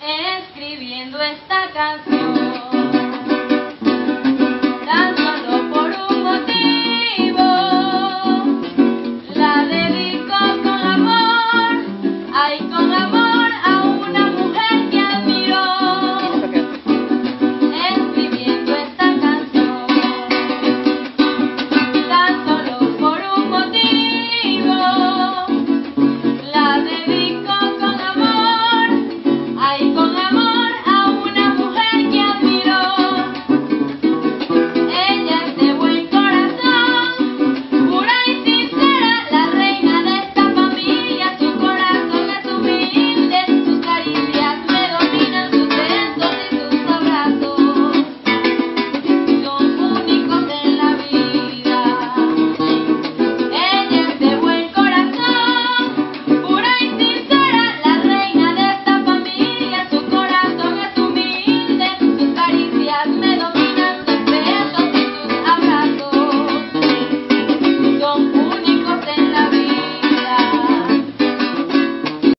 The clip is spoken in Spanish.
Escribiendo esta canción, dándolo por un motivo: la dedico con amor, ay con amor.